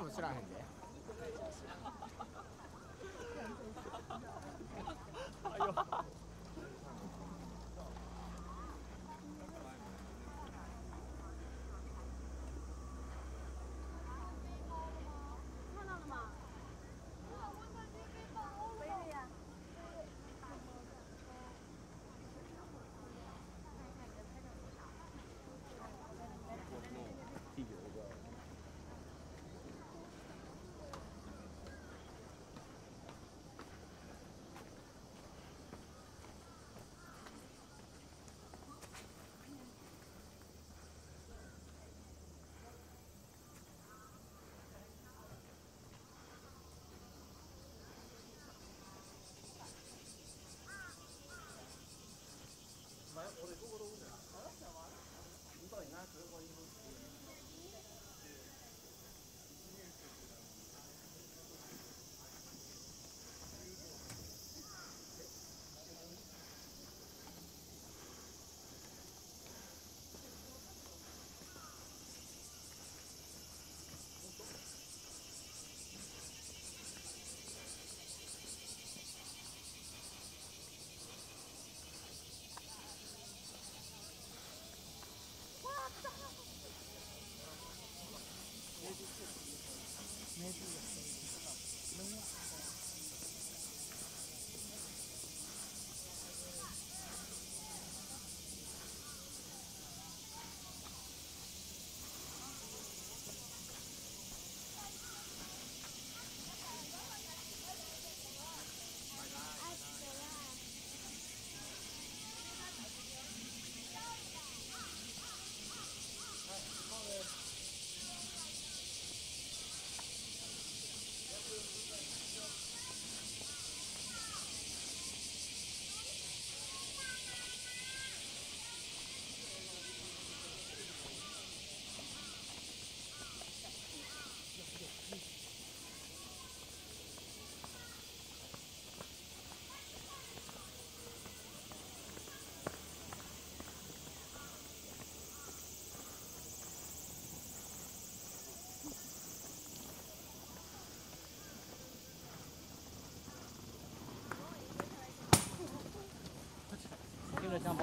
かもしらへんで。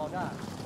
好的。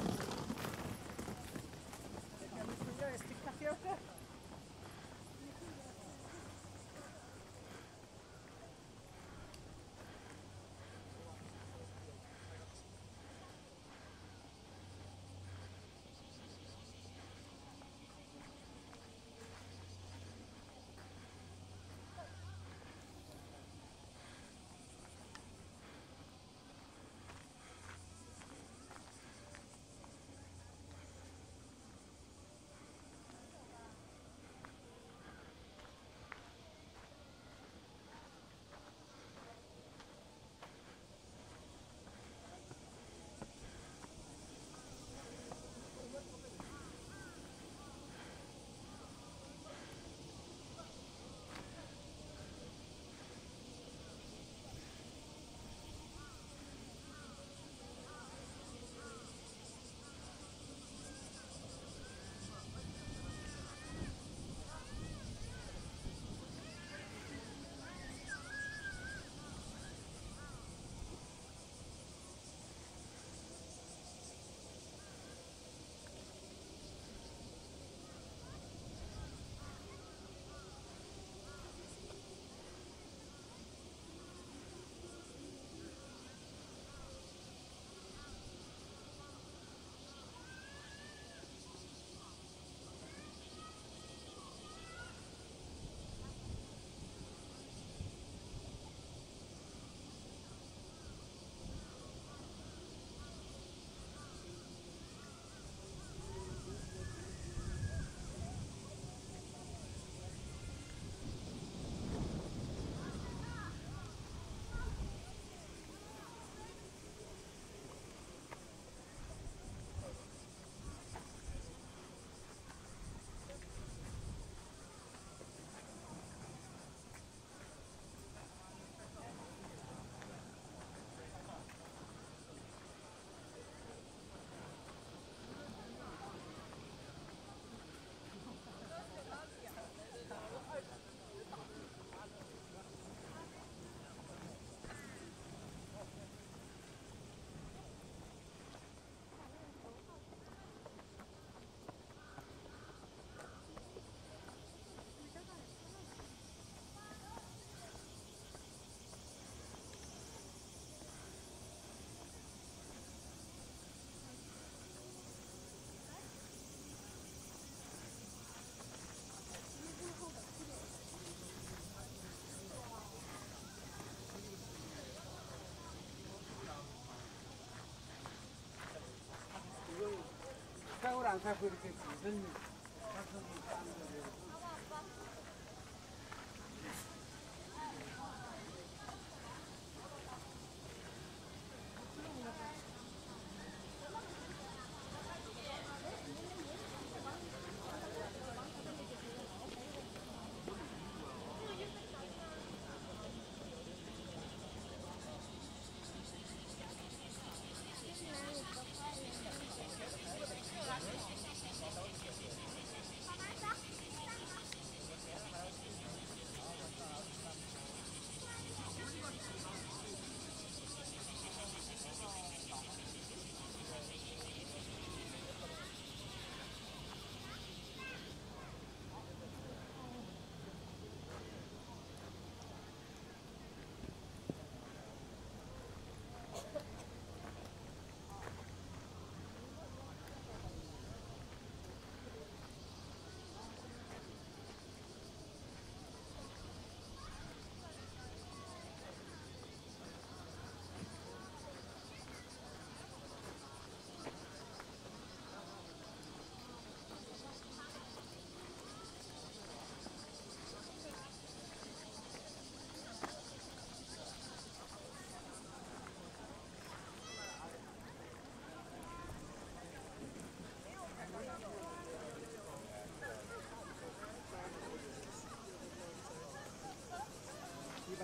看看会不会给提。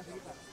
Gracias.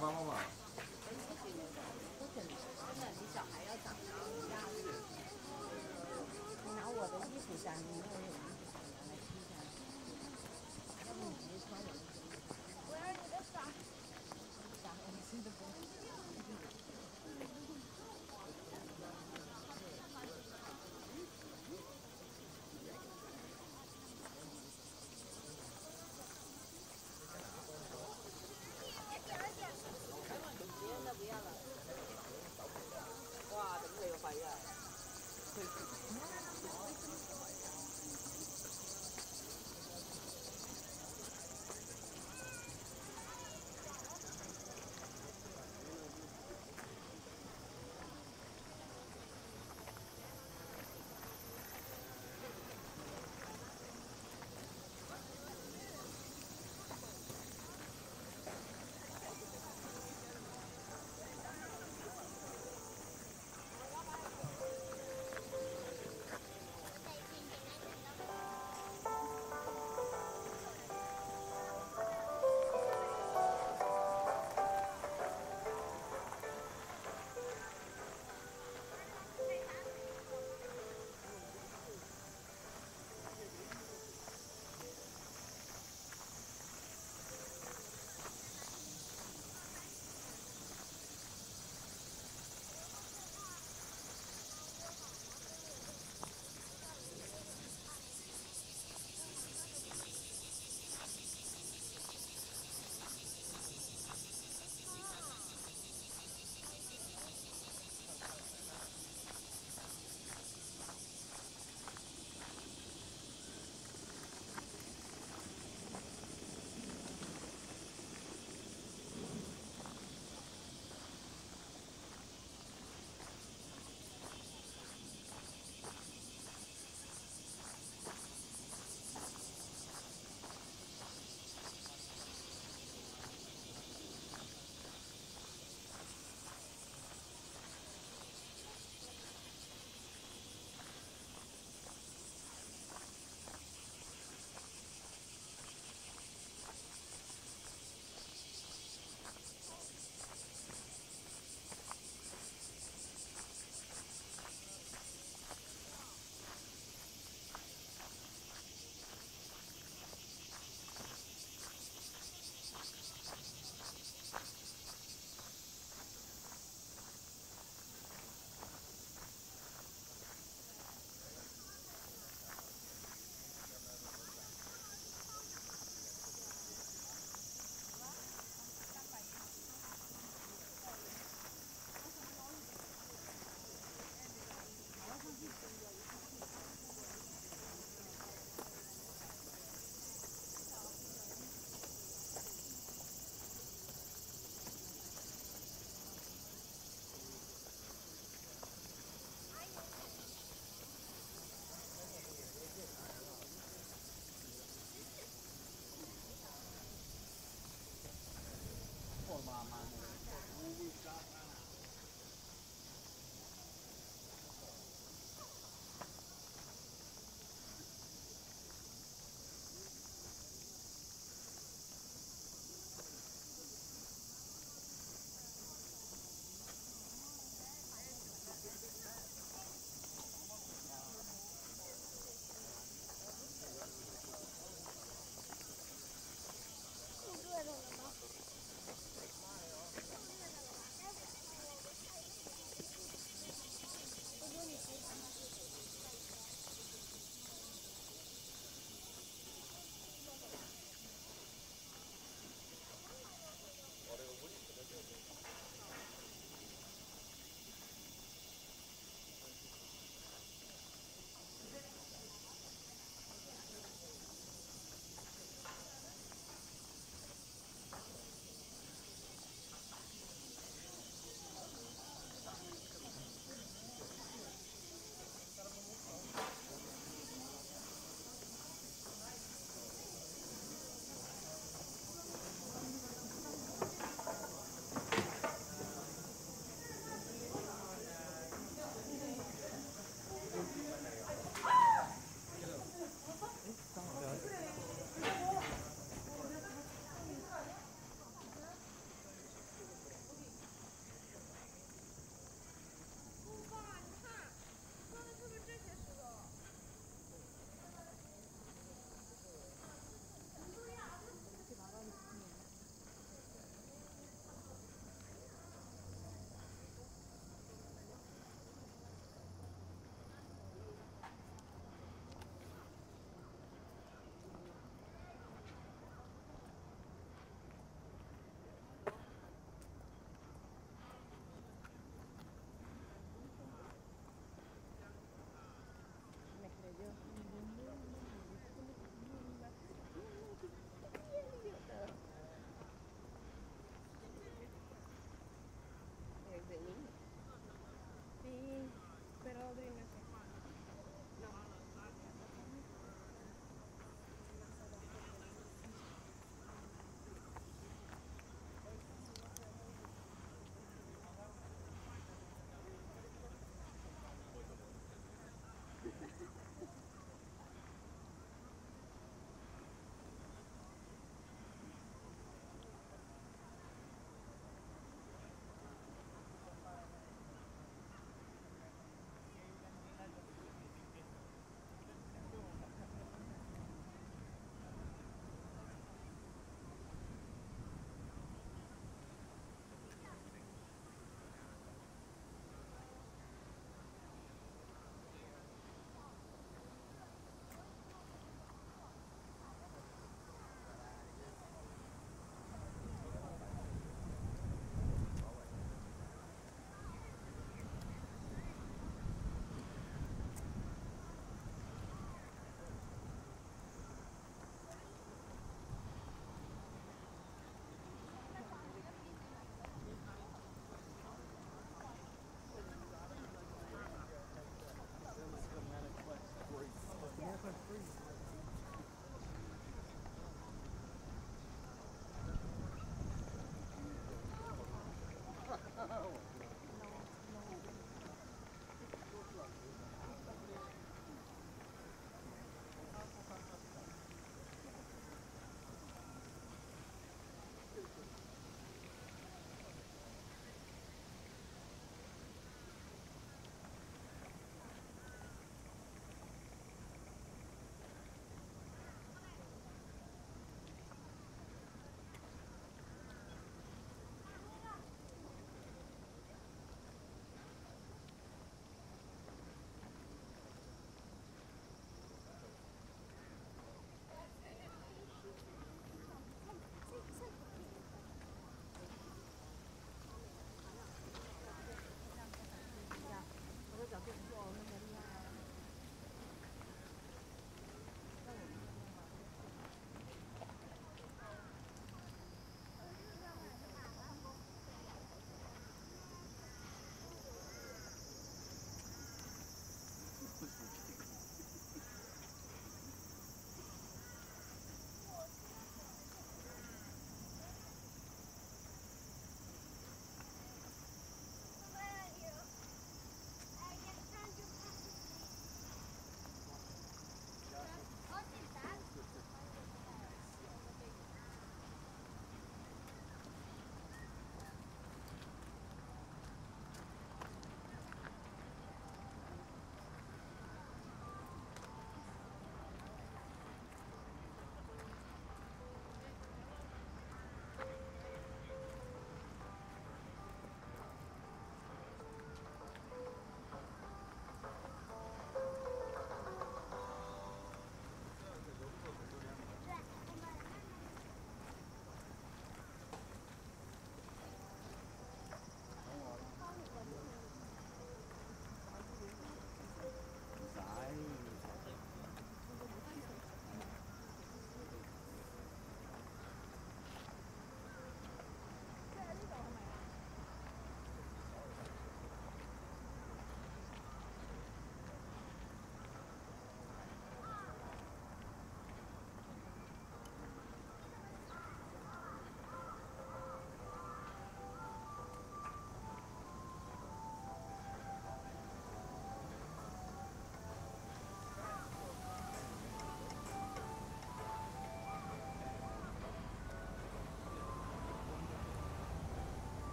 vamos lá.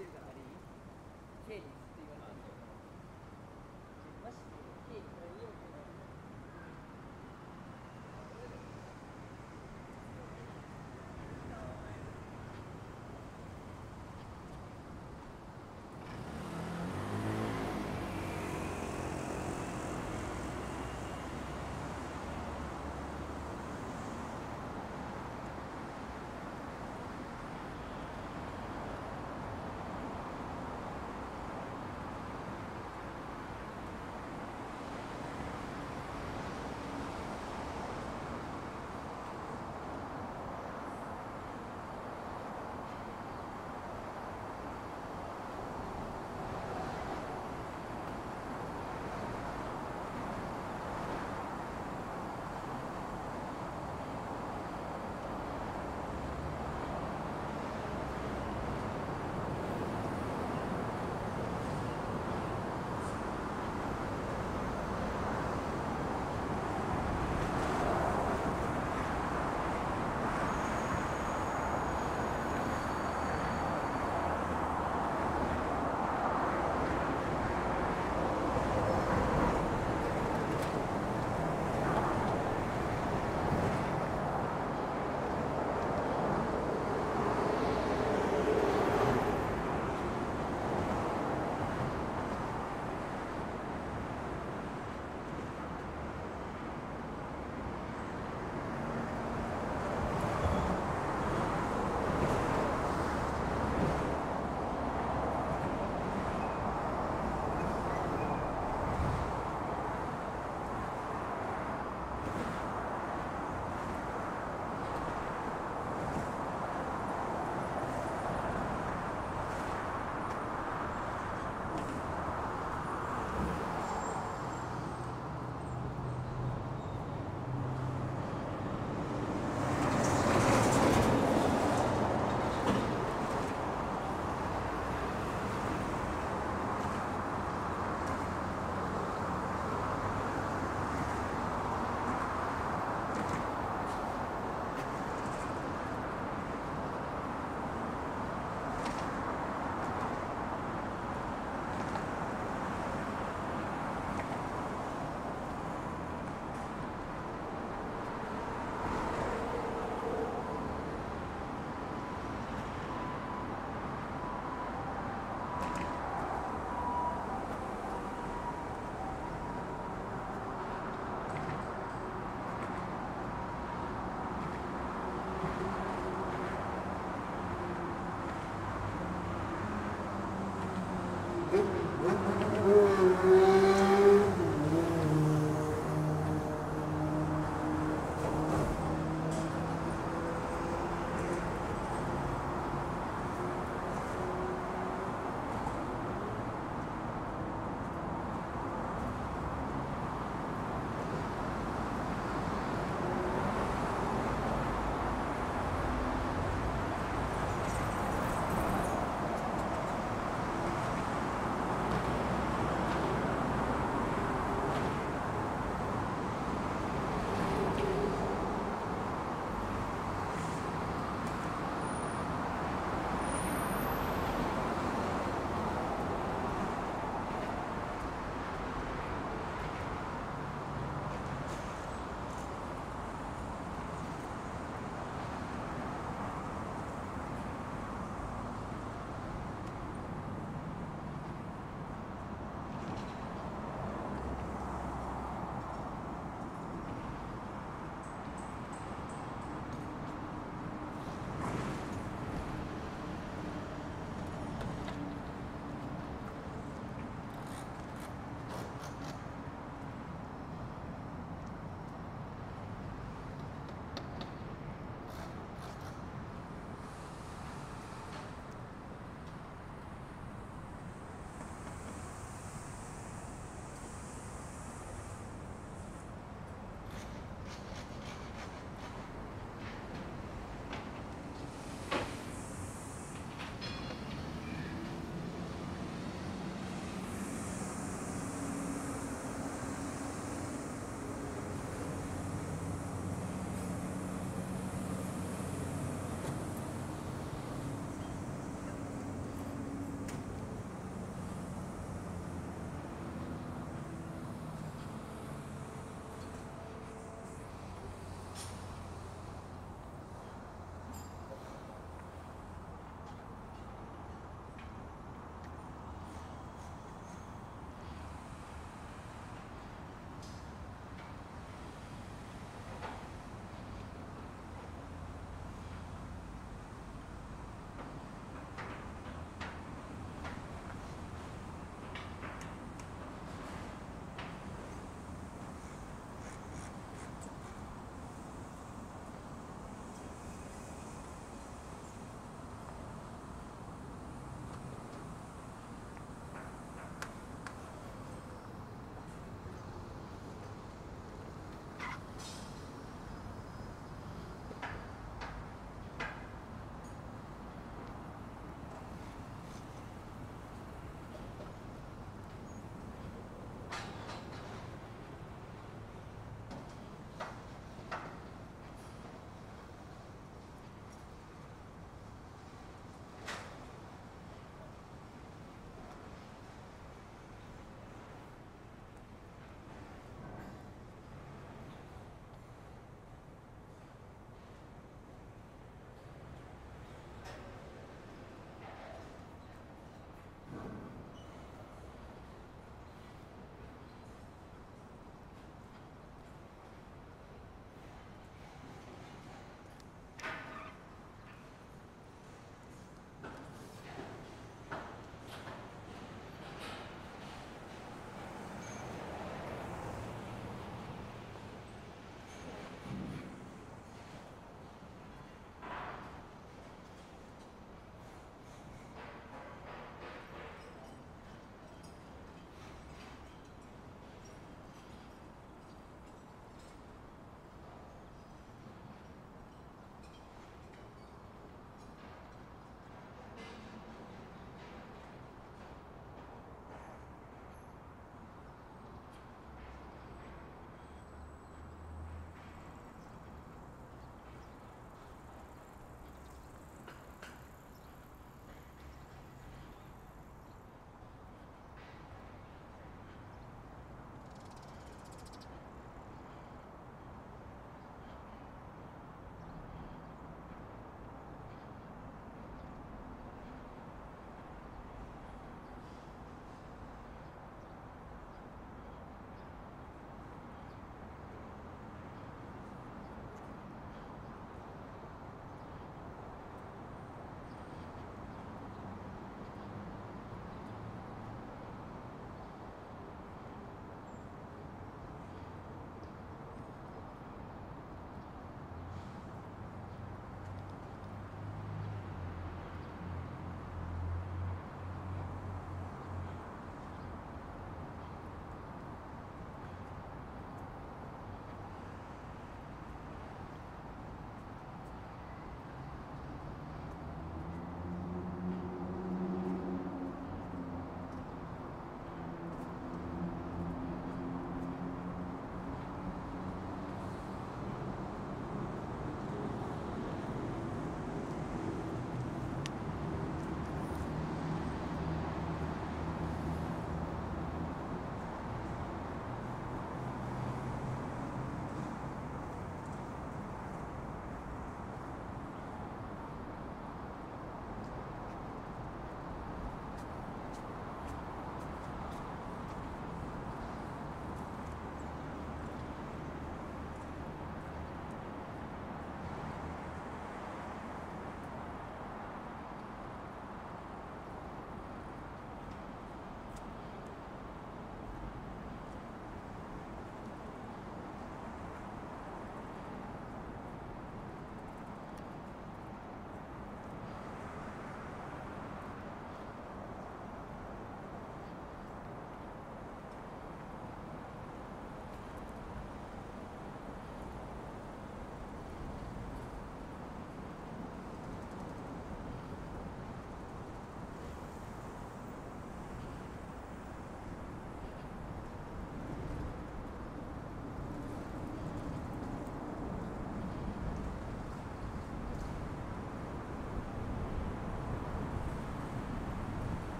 있습니다.